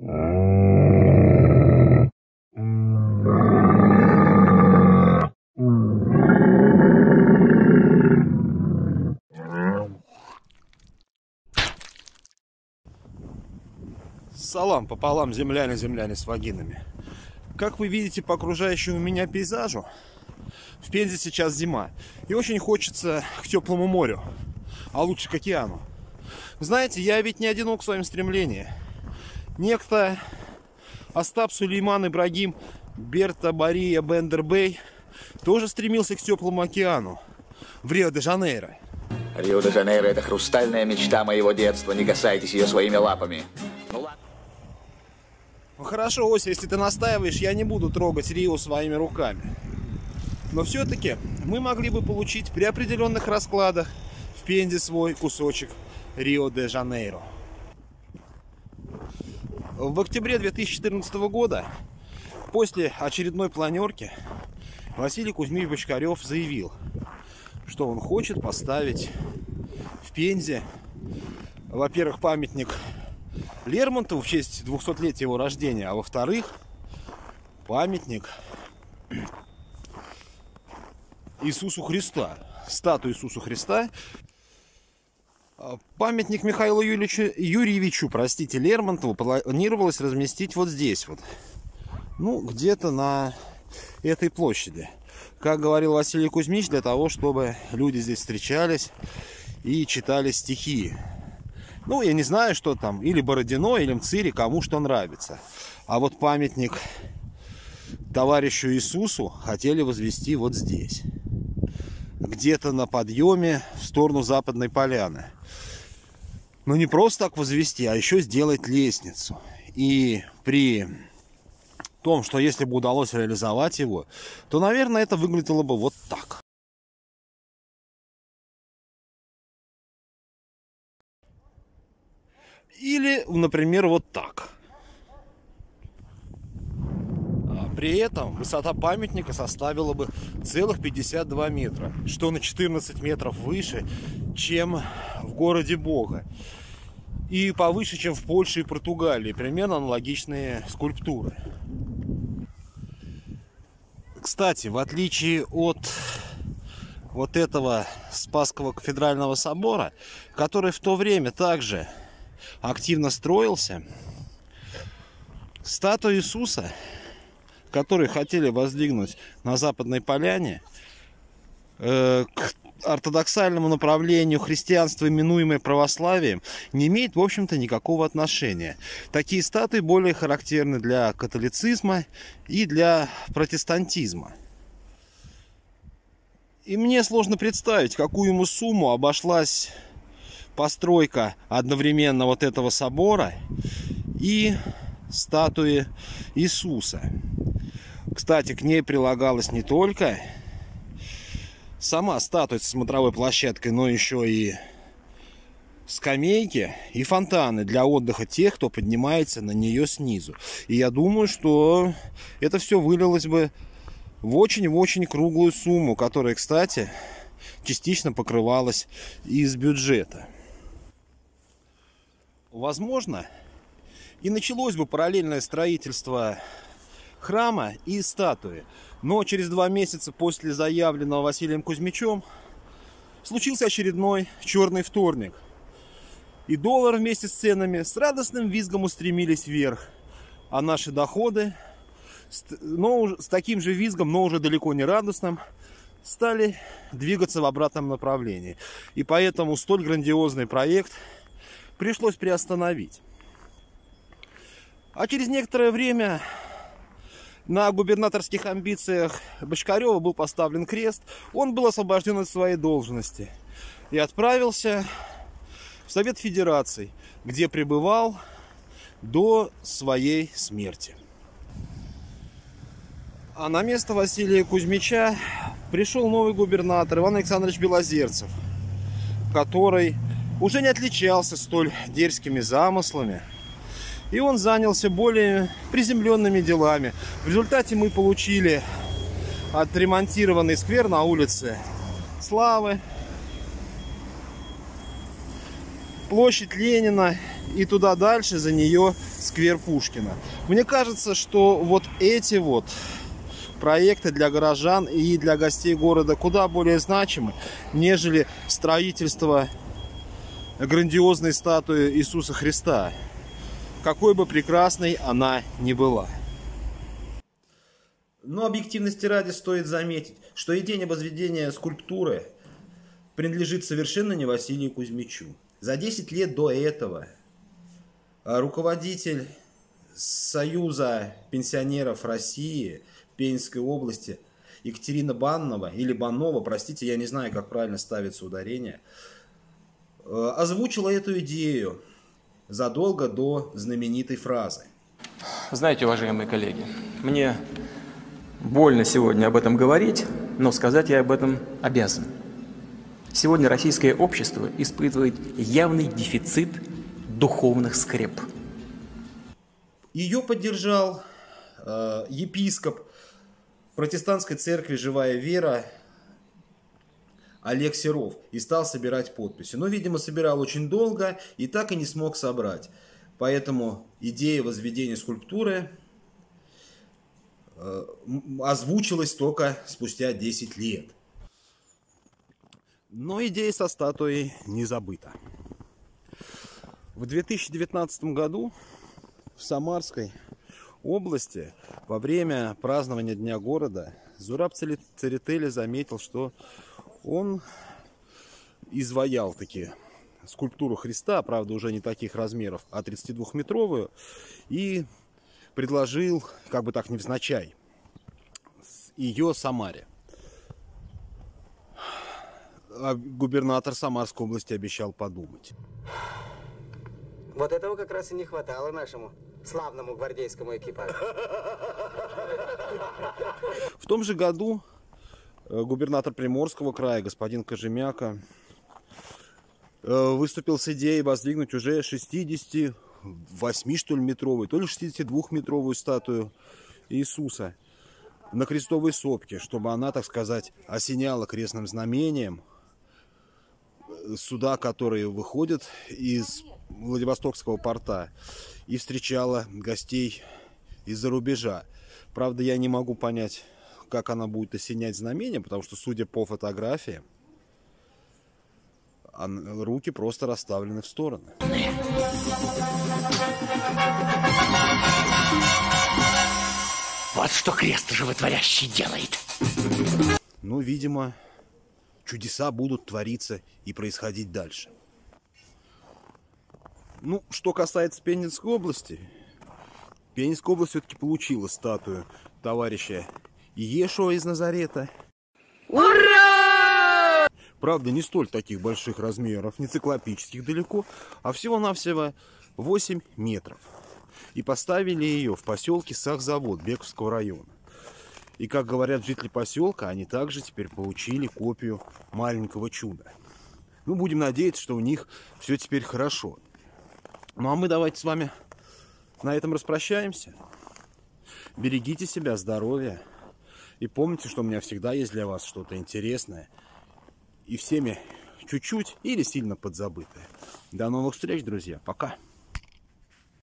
Салам пополам земляне-земляне с вагинами. Как вы видите по окружающему меня пейзажу, в Пензе сейчас зима. И очень хочется к теплому морю, а лучше к океану. Знаете, я ведь не одинок в своем стремлении. Некто Остап Сулейман Ибрагим Берта Бария Бендербей тоже стремился к теплому океану в Рио-де-Жанейро. Рио-де-Жанейро – это хрустальная мечта моего детства. Не касайтесь ее своими лапами. Ну ладно. Ну хорошо, Ося, если ты настаиваешь, я не буду трогать Рио своими руками. Но все-таки мы могли бы получить при определенных раскладах в Пензе свой кусочек Рио-де-Жанейро. В октябре 2014 года, после очередной планерки, Василий Кузьмич Бочкарев заявил, что он хочет поставить в Пензе, во-первых, памятник Лермонтову в честь 200-летия его рождения, а во-вторых, памятник Иисусу Христа, статую Иисуса Христа. Памятник Михаилу Юрьевичу, Юрьевичу, простите, Лермонтову планировалось разместить вот здесь вот. Ну, где-то на этой площади. Как говорил Василий Кузьмич, для того, чтобы люди здесь встречались и читали стихи. Ну, я не знаю, что там, или Бородино, или Мцири, кому что нравится. А вот памятник товарищу Иисусу хотели возвести вот здесь где-то на подъеме в сторону Западной Поляны. Но не просто так возвести, а еще сделать лестницу. И при том, что если бы удалось реализовать его, то, наверное, это выглядело бы вот так. Или, например, вот так. При этом высота памятника составила бы целых 52 метра, что на 14 метров выше, чем в городе Бога. И повыше, чем в Польше и Португалии. Примерно аналогичные скульптуры. Кстати, в отличие от вот этого Спасского кафедрального собора, который в то время также активно строился, статуя Иисуса которые хотели воздвигнуть на Западной Поляне, э, к ортодоксальному направлению христианства, именуемое православием, не имеет, в общем-то, никакого отношения. Такие статуи более характерны для католицизма и для протестантизма. И мне сложно представить, какую ему сумму обошлась постройка одновременно вот этого собора и статуи Иисуса. Кстати, к ней прилагалась не только сама статуя с смотровой площадкой, но еще и скамейки и фонтаны для отдыха тех, кто поднимается на нее снизу. И я думаю, что это все вылилось бы в очень-очень круглую сумму, которая, кстати, частично покрывалась из бюджета. Возможно, и началось бы параллельное строительство храма и статуи. Но через два месяца после заявленного Василием Кузьмичем случился очередной черный вторник. И доллар вместе с ценами с радостным визгом устремились вверх. А наши доходы, но с таким же визгом, но уже далеко не радостным, стали двигаться в обратном направлении. И поэтому столь грандиозный проект пришлось приостановить. А через некоторое время на губернаторских амбициях Бочкарева был поставлен крест. Он был освобожден от своей должности и отправился в Совет Федерации, где пребывал до своей смерти. А на место Василия Кузьмича пришел новый губернатор Иван Александрович Белозерцев, который уже не отличался столь дерзкими замыслами – и он занялся более приземленными делами. В результате мы получили отремонтированный сквер на улице Славы, площадь Ленина и туда дальше за нее сквер Пушкина. Мне кажется, что вот эти вот проекты для горожан и для гостей города куда более значимы, нежели строительство грандиозной статуи Иисуса Христа, какой бы прекрасной она ни была. Но объективности ради стоит заметить, что идея возведения скульптуры принадлежит совершенно не Василию Кузьмичу. За 10 лет до этого руководитель Союза пенсионеров России Пензенской области Екатерина Баннова, или Баннова, простите, я не знаю, как правильно ставится ударение, э, озвучила эту идею задолго до знаменитой фразы. Знаете, уважаемые коллеги, мне больно сегодня об этом говорить, но сказать я об этом обязан. Сегодня российское общество испытывает явный дефицит духовных скреп. Ее поддержал э, епископ протестантской церкви «Живая вера» Олег Серов и стал собирать подписи. Но, видимо, собирал очень долго и так и не смог собрать. Поэтому идея возведения скульптуры э, озвучилась только спустя 10 лет. Но идея со статуей не забыта. В 2019 году в Самарской области во время празднования Дня города Зураб Церетели заметил, что он изваял такие скульптуру Христа, правда уже не таких размеров, а 32-метровую, и предложил, как бы так невзначай, ее Самаре. А губернатор Самарской области обещал подумать. Вот этого как раз и не хватало нашему славному гвардейскому экипажу. В том же году губернатор Приморского края, господин Кожемяка, э, выступил с идеей воздвигнуть уже 68, что ли, метровую, то ли 62-метровую статую Иисуса на крестовой сопке, чтобы она, так сказать, осеняла крестным знамением э, суда, которые выходят из Владивостокского порта и встречала гостей из-за рубежа. Правда, я не могу понять, как она будет осенять знамения, потому что, судя по фотографии, руки просто расставлены в стороны. Вот что крест животворящий делает. Ну, видимо, чудеса будут твориться и происходить дальше. Ну, что касается Пензенской области, Пензенская область все-таки получила статую товарища Иешуа из Назарета. Ура! Правда, не столь таких больших размеров, не циклопических далеко, а всего-навсего 8 метров. И поставили ее в поселке Сахзавод Бековского района. И, как говорят жители поселка, они также теперь получили копию маленького чуда. Ну, будем надеяться, что у них все теперь хорошо. Ну а мы давайте с вами на этом распрощаемся. Берегите себя, здоровья. И помните, что у меня всегда есть для вас что-то интересное. И всеми чуть-чуть или сильно подзабытое. До новых встреч, друзья. Пока.